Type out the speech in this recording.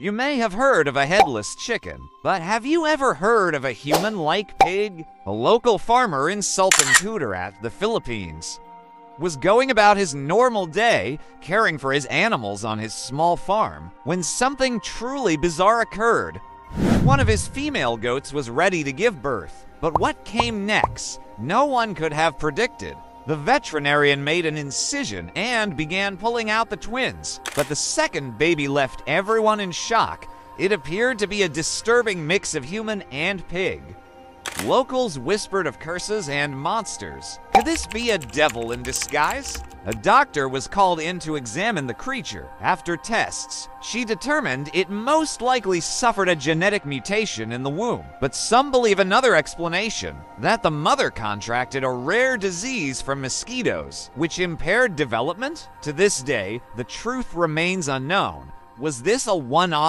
You may have heard of a headless chicken, but have you ever heard of a human like pig? A local farmer in Sultan Kudarat, the Philippines, was going about his normal day, caring for his animals on his small farm, when something truly bizarre occurred. One of his female goats was ready to give birth, but what came next, no one could have predicted. The veterinarian made an incision and began pulling out the twins, but the second baby left everyone in shock. It appeared to be a disturbing mix of human and pig. Locals whispered of curses and monsters. Could this be a devil in disguise? A doctor was called in to examine the creature. After tests, she determined it most likely suffered a genetic mutation in the womb. But some believe another explanation that the mother contracted a rare disease from mosquitoes, which impaired development. To this day, the truth remains unknown. Was this a one off?